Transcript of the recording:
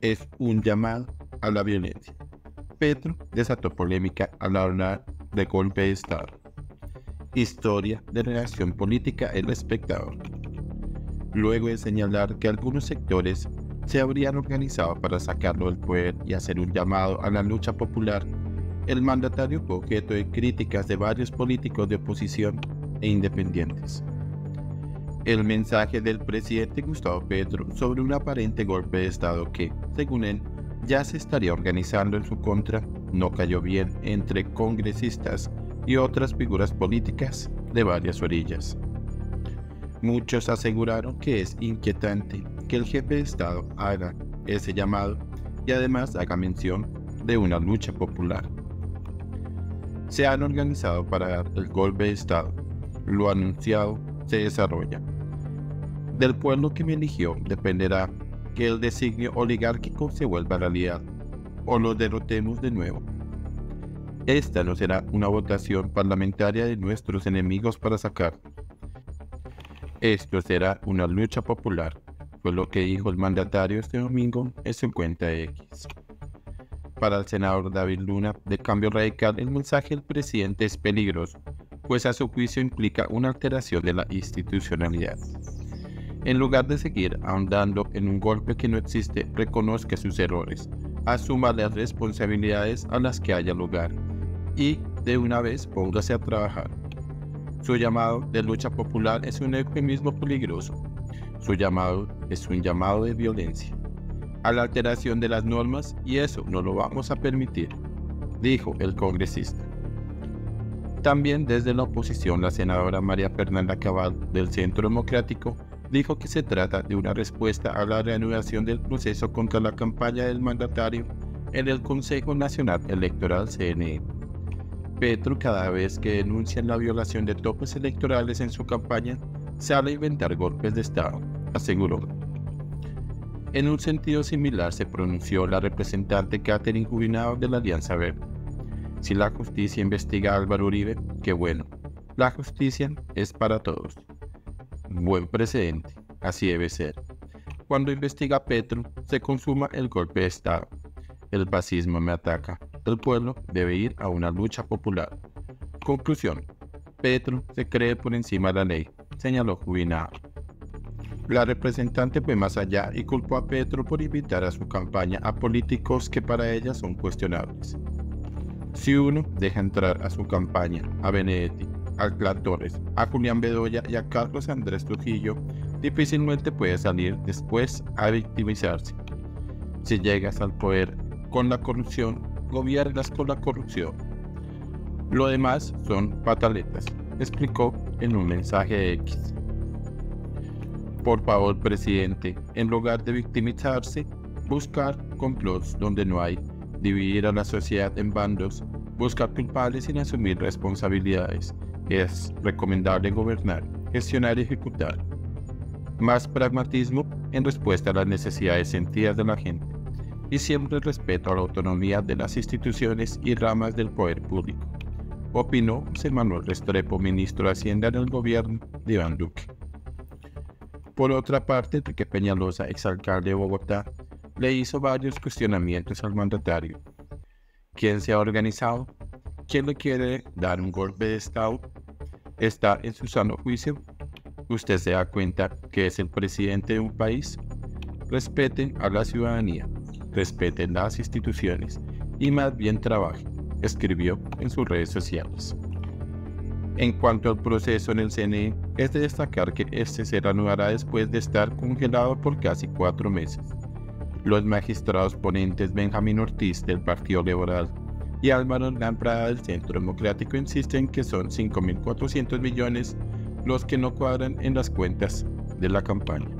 es un llamado a la violencia. Petro desató polémica al hablar de golpe de Estado. Historia de reacción política El Espectador. Luego de señalar que algunos sectores se habrían organizado para sacarlo del poder y hacer un llamado a la lucha popular, el mandatario fue objeto de críticas de varios políticos de oposición e independientes. El mensaje del presidente Gustavo Petro sobre un aparente golpe de Estado que, según él, ya se estaría organizando en su contra, no cayó bien entre congresistas y otras figuras políticas de varias orillas. Muchos aseguraron que es inquietante que el jefe de Estado haga ese llamado y además haga mención de una lucha popular. Se han organizado para dar el golpe de Estado. Lo anunciado se desarrolla. Del pueblo que me eligió dependerá que el designio oligárquico se vuelva realidad o lo derrotemos de nuevo. Esta no será una votación parlamentaria de nuestros enemigos para sacar. Esto será una lucha popular, fue lo que dijo el mandatario este domingo en su cuenta X. Para el senador David Luna de Cambio Radical, el mensaje del presidente es peligroso, pues a su juicio implica una alteración de la institucionalidad. En lugar de seguir ahondando en un golpe que no existe, reconozca sus errores, asuma las responsabilidades a las que haya lugar y de una vez póngase a trabajar. Su llamado de lucha popular es un eufemismo peligroso. Su llamado es un llamado de violencia, a la alteración de las normas y eso no lo vamos a permitir, dijo el congresista. También desde la oposición, la senadora María Fernanda Cabal del Centro Democrático dijo que se trata de una respuesta a la reanudación del proceso contra la campaña del mandatario en el Consejo Nacional Electoral CNE. Petro cada vez que denuncia la violación de topes electorales en su campaña sale a inventar golpes de Estado, aseguró. En un sentido similar se pronunció la representante Catherine Jubinado de la Alianza Verde. Si la justicia investiga a Álvaro Uribe, qué bueno. La justicia es para todos buen precedente, así debe ser. Cuando investiga Petro, se consuma el golpe de Estado. El fascismo me ataca. El pueblo debe ir a una lucha popular. Conclusión. Petro se cree por encima de la ley, señaló Jubinado. La representante fue más allá y culpó a Petro por invitar a su campaña a políticos que para ella son cuestionables. Si uno deja entrar a su campaña a Benedetti, a Torres, a Julián Bedoya y a Carlos Andrés Trujillo, difícilmente puede salir después a victimizarse. Si llegas al poder con la corrupción, gobiernas con la corrupción. Lo demás son pataletas, explicó en un mensaje X. Por favor, presidente, en lugar de victimizarse, buscar complots donde no hay, dividir a la sociedad en bandos, buscar culpables sin asumir responsabilidades es recomendable gobernar, gestionar y ejecutar. Más pragmatismo en respuesta a las necesidades sentidas de la gente y siempre respeto a la autonomía de las instituciones y ramas del poder público, opinó José Manuel Restrepo, ministro de Hacienda en el gobierno de Iván Duque. Por otra parte, Enrique Peñalosa, exalcalde de Bogotá, le hizo varios cuestionamientos al mandatario. ¿Quién se ha organizado? ¿Quién le quiere dar un golpe de Estado? está en su sano juicio, usted se da cuenta que es el presidente de un país. Respeten a la ciudadanía, respeten las instituciones y más bien trabajen, escribió en sus redes sociales. En cuanto al proceso en el CNE, es de destacar que este se reanudará después de estar congelado por casi cuatro meses. Los magistrados ponentes Benjamín Ortiz del Partido Liberal y Álvaro Lamprada del Centro Democrático insisten que son 5.400 millones los que no cuadran en las cuentas de la campaña.